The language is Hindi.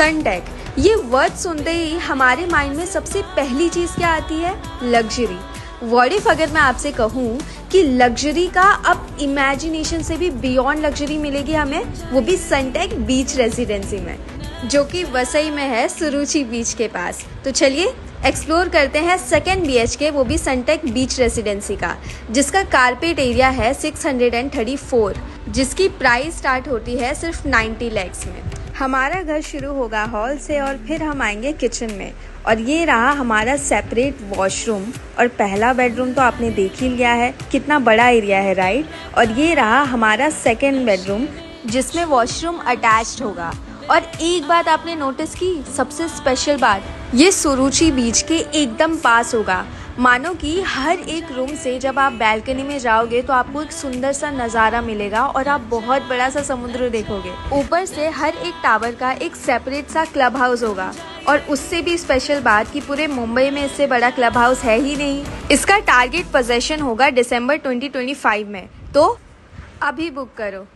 सनटेक ये वर्ड सुनते ही हमारे माइंड में सबसे पहली चीज़ क्या आती है? लग्जरी वर्ड इफ़ अगर मैं आपसे कहूँ कि लग्जरी का अब इमेजिनेशन से भी बियॉन्ड लग्जरी मिलेगी हमें, वो भी सनटेक बीच रेजिडेंसी में, जो कि वसई में है सुरुचि बीच के पास। तो चलिए एक्सप्लोर करते हैं सेकेंड बी के, वो भी सनटेक बीच रेसिडेंसी का, जिसका कारपेट एरिया है 634 जिसकी प्राइस स्टार्ट होती है सिर्फ़ 90 लैक्स में। हमारा घर शुरू होगा हॉल से और फिर हम आएँगे किचन में। और ये रहा हमारा सेपरेट वॉशरूम और पहला बेडरूम तो आपने देख ही लिया है, कितना बड़ा एरिया है राइट और ये रहा हमारा सेकेंड बेडरूम जिसमें वॉशरूम अटैच्ड होगा। और एक बात आपने नोटिस की? सबसे स्पेशल बात, ये सुरुचि बीच के एकदम पास होगा। मानो कि हर एक रूम से जब आप बैल्कनी में जाओगे तो आपको एक सुंदर सा नज़ारा मिलेगा और आप बहुत बड़ा सा समुद्र देखोगे। ऊपर से हर एक टावर का एक सेपरेट सा क्लब हाउस होगा। और उससे भी स्पेशल बात कि पूरे मुंबई में इससे बड़ा क्लब हाउस है ही नहीं। इसका टारगेट पोजेशन होगा दिसंबर 2025 में। तो अभी बुक करो।